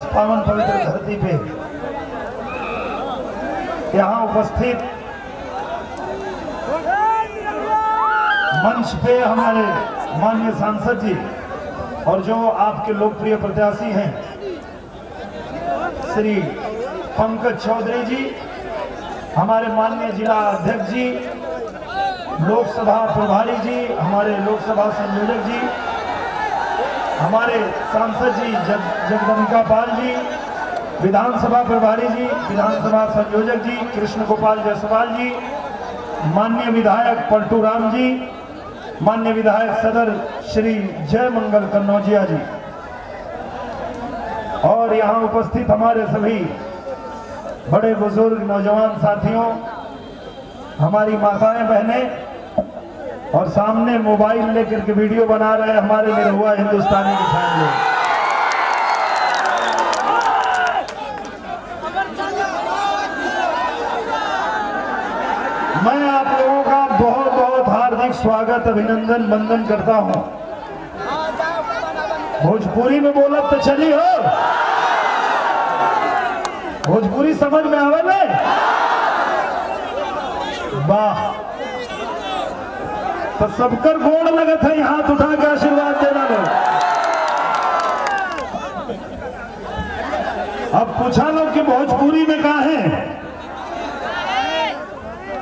पावन पवित्र धरती पे यहाँ उपस्थित मंच पे हमारे माननीय सांसद जी और जो आपके लोकप्रिय प्रत्याशी हैं, श्री पंकज चौधरी जी, हमारे माननीय जिला अध्यक्ष जी, लोकसभा प्रभारी जी, हमारे लोकसभा संयोजक जी हमारे सांसद जी जग, जगदम्बिका पाल जी, विधानसभा प्रभारी जी, विधानसभा संयोजक जी, कृष्ण गोपाल जायसवाल जी, माननीय विधायक पलटू राम जी, माननीय विधायक सदर श्री जय मंगल कन्नौजिया जी। और यहाँ उपस्थित हमारे सभी बड़े बुज़ुर्ग, नौजवान साथियों, हमारी माताएँ, बहनें और सामने मोबाइल लेकर के वीडियो बना रहे हमारे निरहुआ हिंदुस्तानी किसान लोग मैं आप लोगों का बहुत बहुत हार्दिक स्वागत, अभिनंदन, वंदन करता हूँ। भोजपुरी में बोलत तो चली हो। भोजपुरी समझ में आवे वाह। तो सबकर गोड़ लगत है, हाथ उठा के आशीर्वाद देना लोग अब पूछा लोग कि भोजपुरी में कहा है?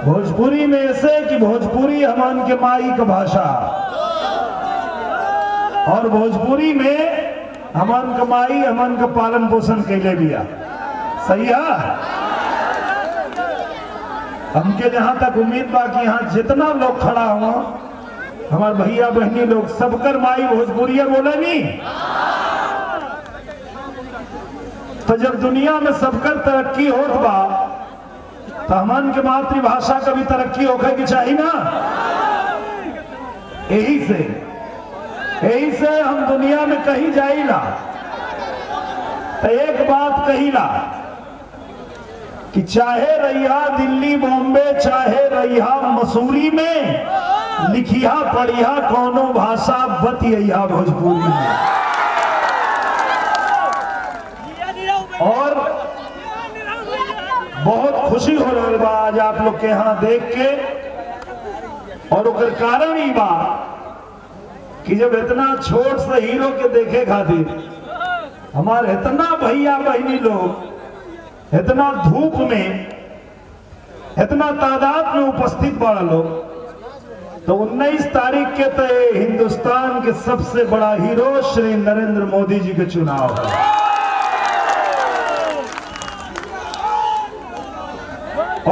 भोजपुरी में ऐसे कि भोजपुरी हमन के माई का भाषा। और भोजपुरी में हमन का माई हमन का पालन पोषण कैले बिया सही है? हमके जहाँ तक उम्मीद बा कि यहाँ जितना लोग खड़ा हुआ हमार भैया बहनी लोग सबकर माई भोजपुरी बोले नी। तो जब दुनिया में सबकर तरक्की होत बा तो हमन के मातृभाषा का भी तरक्की होखे की चाहिए ना। यही से यही से हम दुनिया में कहीं जाइला तो एक बात कहिला कि चाहे रहिया दिल्ली, बॉम्बे, चाहे रहिया मसूरी में लिखिया पढ़िया कोनो भाषा बतिया भोजपुरी। में और बहुत खुशी हो रही बा आज आप लोग के यहाँ देख के। और कारण ही बा कि जब इतना छोट से हीरो के देखे खातिर हमारे इतना भैया बहनी लोग, इतना धूप में, इतना तादाद में उपस्थित बड़ा लोग तो 19 तारीख के तय हिंदुस्तान के सबसे बड़ा हीरो श्री नरेंद्र मोदी जी के चुनाव है।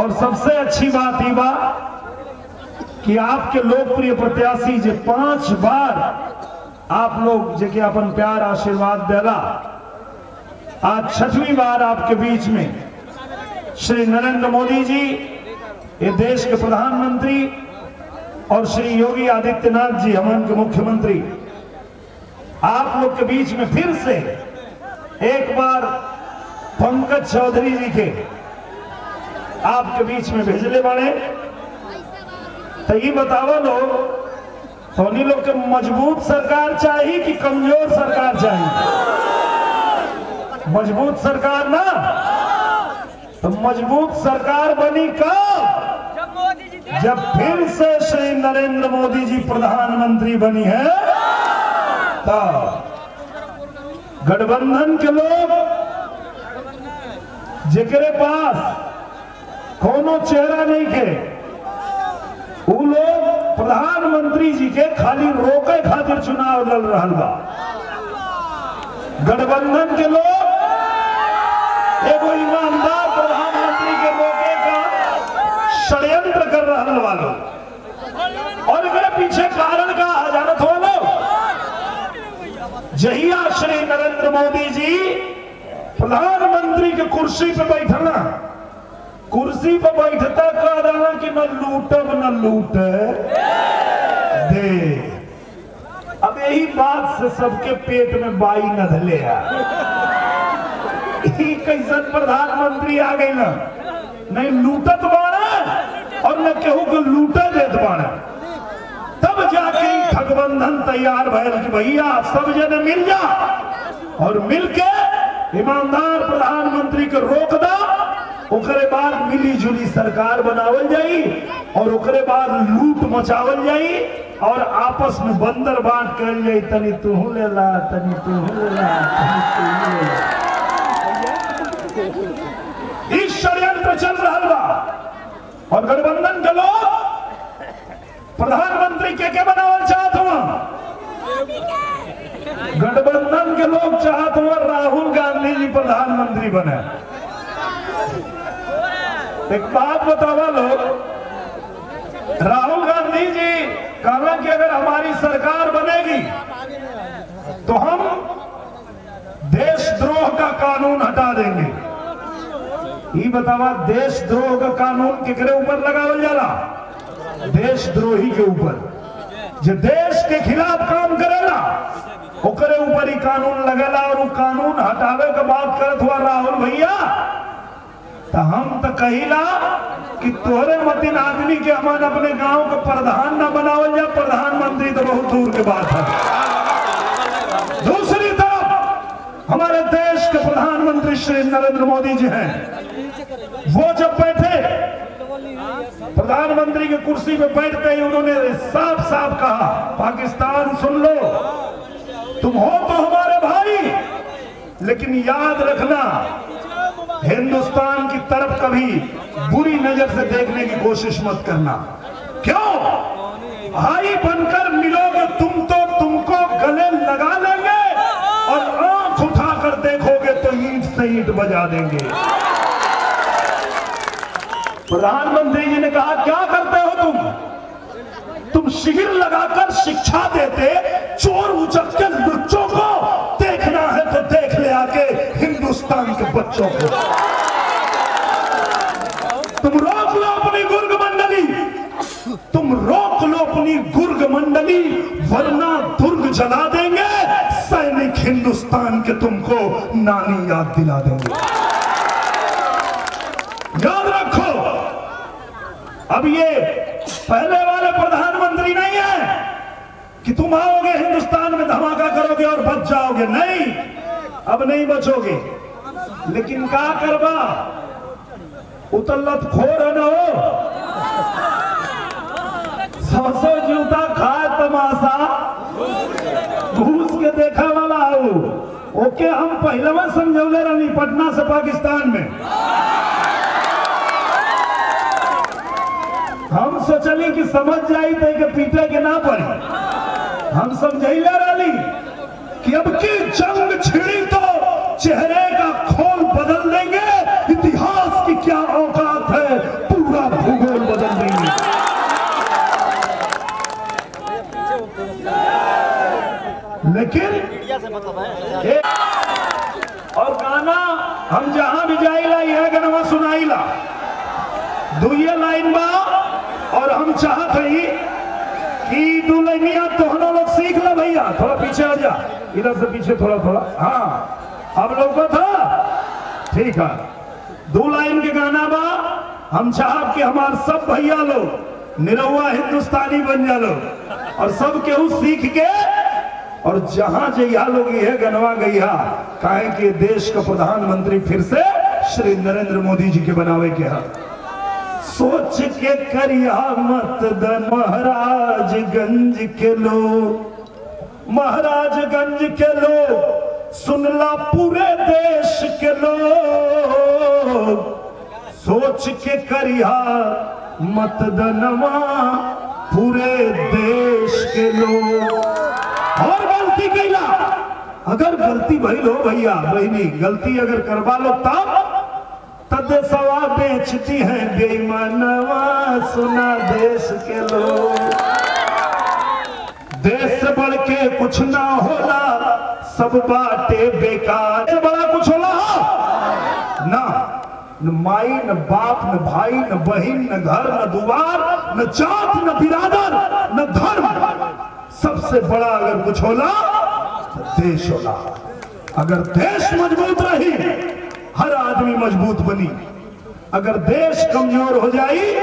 और सबसे अच्छी बात ये बात कि आपके लोकप्रिय प्रत्याशी जो पाँच बार आप लोग जो कि अपन प्यार आशीर्वाद देला आज छठवीं बार आपके बीच में श्री नरेंद्र मोदी जी, ये देश के प्रधानमंत्री और श्री योगी आदित्यनाथ जी हमन के मुख्यमंत्री। आप लोग के बीच में फिर से एक बार पंकज चौधरी जी के आपके बीच में भेजले बाड़े तो ये बताओ लोग, सोनी लोग के मज़बूत सरकार चाहिए कि कमज़ोर सरकार चाहिए? मज़बूत सरकार ना? तो मज़बूत सरकार बनी कब? जब फिर से नरेंद्र मोदी जी प्रधानमंत्री बनी है। गठबंधन के लोग जेकरे पास कोनो चेहरा नहीं के वो लोग प्रधानमंत्री जी के खाली रोके खातिर चुनाव लड़ रहा बा। गठबंधन के लोग एगो ईमानदार प्रधानमंत्री के रोके का षड्यंत्र कर रहा वालों और मेरे पीछे कारण का जानत हो लो जहिया श्री नरेंद्र मोदी जी, प्रधानमंत्री के कुर्सी पे बैठना। कुर्सी पर बैठता कह रहा कि न लूटब न लूट। दे। अब यही बात से सबके पेट में बाई न धले कैसन प्रधानमंत्री आ गई ना? नहीं लूटत बाड़े और न केहू को लूटे देत बाड़े जाके गठबंधन तैयार कि भैया सब जने मिल जा। और मिलके ईमानदार प्रधानमंत्री के रोक दा। ओकरे बाद मिली जुली सरकार बनावल जाई और ओकरे बाद लूट मचावल जाई और आपस में बंदर बांट कर जाई तनी तू ले ला तनी तू ले ला तनी तू ले ला। इस षड्यंत्र चल रहा बा। और गठबंधन के लोग प्रधानमंत्री के के बनावल चाहत हुआ गठबंधन के लोग चाहत हुआ राहुल गांधी जी प्रधानमंत्री बने। एक बात बतावा लोग राहुल गांधी जी कहा कि अगर हमारी सरकार बनेगी तो हम देशद्रोह का कानून हटा देंगे। ये बतावा देशद्रोह का कानून केकरे ऊपर लगावल जाला? देशद्रोही के ऊपर। जो देश के खिलाफ काम करेला ओकरे ऊपर ही कानून लगेला और कानून हटावे के बात करत हुआ राहुल भैया। तो हम तो कहिला कि तोहरे मतिन आदमी के हमान अपने गाँव के प्रधान ना बनावल जा, प्रधानमंत्री तो बहुत दूर के बात है। दूसरी तरफ़, हमारे देश के प्रधानमंत्री श्री नरेंद्र मोदी जी हैं। वो जब प्रधानमंत्री की कुर्सी पे बैठते ही उन्होंने साफ़ साफ़ कहा, पाकिस्तान सुन लो। तुम हो तो हमारे भाई। लेकिन याद रखना, हिंदुस्तान की तरफ़ कभी बुरी नज़र से देखने की कोशिश मत करना। क्यों? भाई बनकर मिलोगे तुम तो तुमको गले लगा लेंगे और आँख उठाकर देखोगे तो ईट से ईट बजा देंगे। प्रधानमंत्री जी ने कहा, क्या करते हो तुम? तुम शिविर लगाकर शिक्षा देते, चोर उचक के बच्चों को देखना है तो देख ले आके हिंदुस्तान के बच्चों को। तुम रोक लो अपनी गुर्ग मंडली। तुम रोक लो अपनी गुर्ग मंडली, वरना दुर्ग जला देंगे। सैनिक हिंदुस्तान के तुमको नानी याद दिला देंगे याद रखो अब ये पहले वाले प्रधानमंत्री नहीं है कि तुम आओगे हिंदुस्तान में धमाका करोगे और बच जाओगे। नहीं, अब नहीं बचोगे। लेकिन क्या करवा उतलत खोर न हो सौ सौ जूता खाए तमाशा। घूस के देखा वाला हो। ओके, हम पहले समझौले रही पटना से पाकिस्तान में हम सोचली कि समझ जाई तो के पीटे के ना पड़ी। हम समझैले रही कि अब की जंग छिड़ी तो चेहरे का खोल बदल देंगे इतिहास की क्या औकात है पूरा भूगोल बदल देंगे। लेकिन ए- और गाना हम जहाँ भी जाइला यह गाना सुनाइला दुइये लाइन बा और हम चाहत हई कि दू लाइनिया तोहनो लोग ले भैया थोड़ा पीछे आ जा। इधर से पीछे थोड़ा थोड़ा। हाँ अब लोग था ठीक है। दो लाइन के गाना बा, हम चाहब कि हमार सब भैया लोग निरहुआ हिंदुस्तानी बन जा लोग, और सब केहू सीख के, और जहाँ जइहा लोग यह गनवा गइहा काहे कि देश का प्रधानमंत्री फिर से श्री नरेंद्र मोदी जी के बनावे के हा। सोच के करिया मत द महाराजगंज के लोग महाराजगंज के लोग सुनला पूरे देश के लोग। सोच के करिया मत दनवा पूरे देश के लोग। और गलती कैला अगर गलती भइल हो भैया बहनी गलती अगर करवा लो तब, तद सवा बेचती है बेईमानवा सुना देश के लोग। देश बढ़ के कुछ ना होला, सब बाटे बेकार। बड़ा कुछ होला? ना, न माई, न बाप, न भाई, न बहन, न घर, न दुआर न जात, न बिरादर, न धर्म। सबसे बड़ा अगर कुछ होला तो देश होला। अगर देश मज़बूत रही, हर आदमी मज़बूत बनी। अगर देश कमज़ोर हो जाई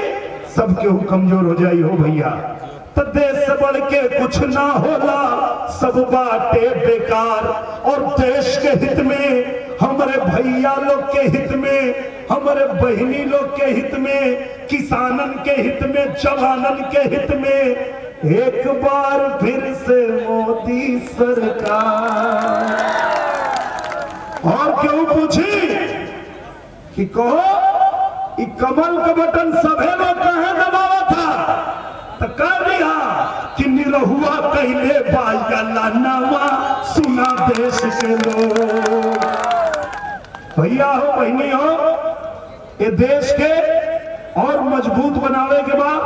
सब केहू कमज़ोर हो जाई हो भैया। देश बढ़ के कुछ ना होला, सब बाटे बेकार। और देश के हित में, हमारे भैया लोग के हित में, हमारे बहनी लोग के हित में, किसानन के हित में, जवानन के हित में, एक बार फिर से मोदी सरकार। और क्यों पूछी? कि कहो कमल का बटन सभी लोग कहे तो कर दिया कि निरहुआ कहले बाया नवा सुना देश के लोग। भैया हो, बहनी हो, ये देश के और मज़बूत बनावे के बाद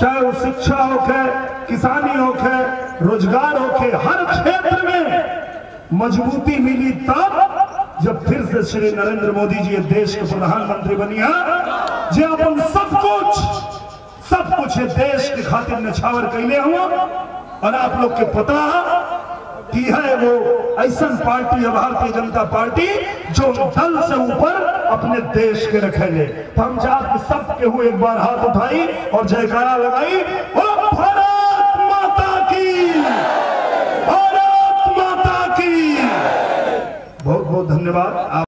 चाहे वो शिक्षा होके किसानी होके रोज़गार होके हर क्षेत्र में मजबूती मिली तब जब फिर से श्री नरेंद्र मोदी जी देश के प्रधानमंत्री बनिया। जे अपन सब कुछ सब कुछ देश के खातिर नछावर कैले हुआ और आप लोग के पता कि है वो ऐसा पार्टी है, भारतीय जनता पार्टी, जो दल से ऊपर अपने देश के रखेंगे। तो हम चाहते सब के हुए एक बार हाथ उठाई और जयकारा लगाई। भारत माता की! भारत माता की! बहुत बहुत धन्यवाद